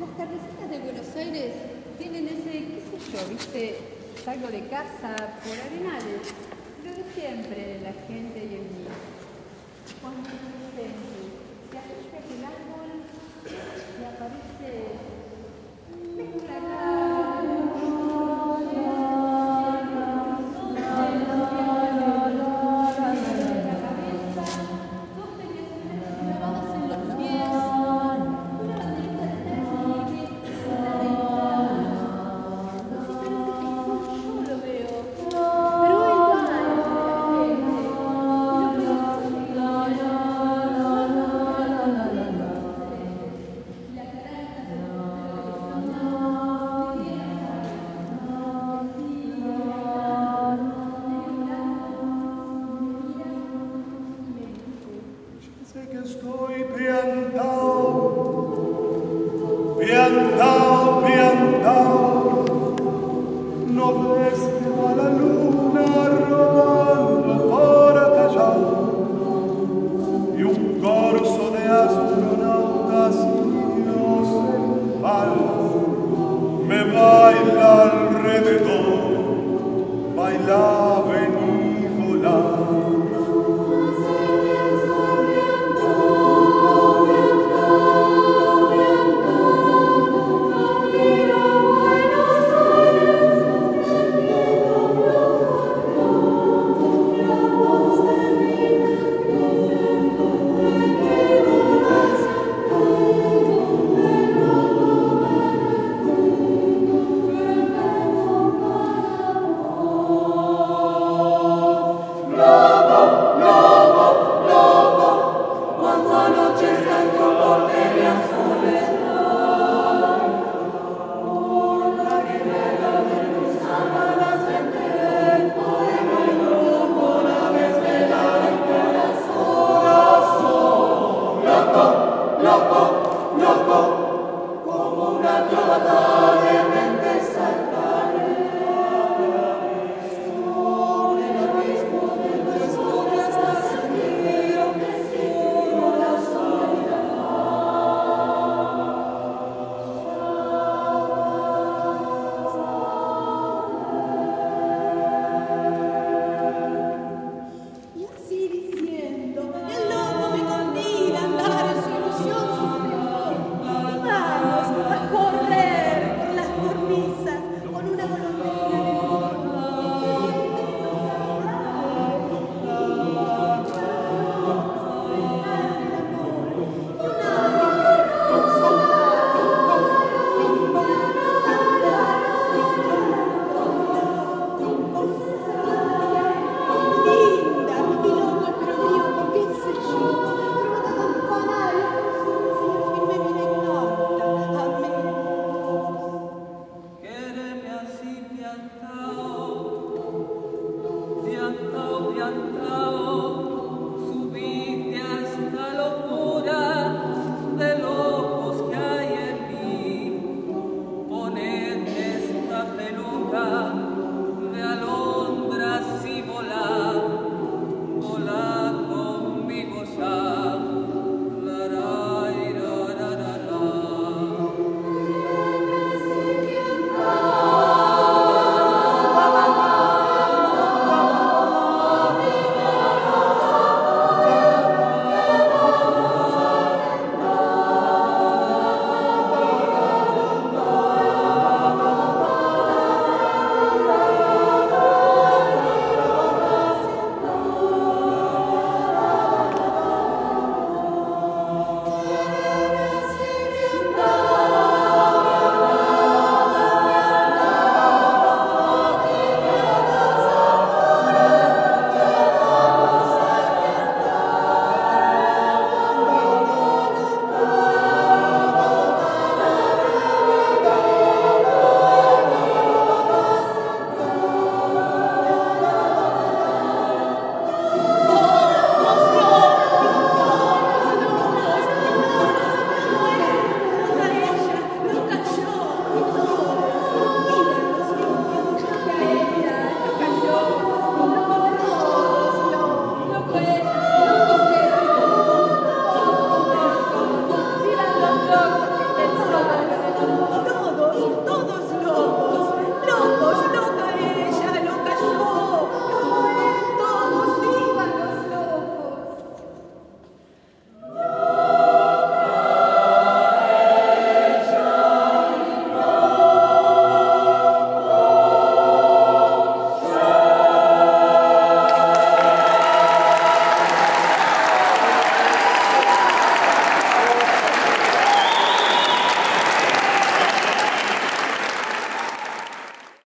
las tardecitas de Buenos Aires tienen ese, qué sé yo, viste, salgo de casa por arenales, lo de siempre, la gente y el mío. Cuando se asocia que el árbol y aparece no ves que va la luna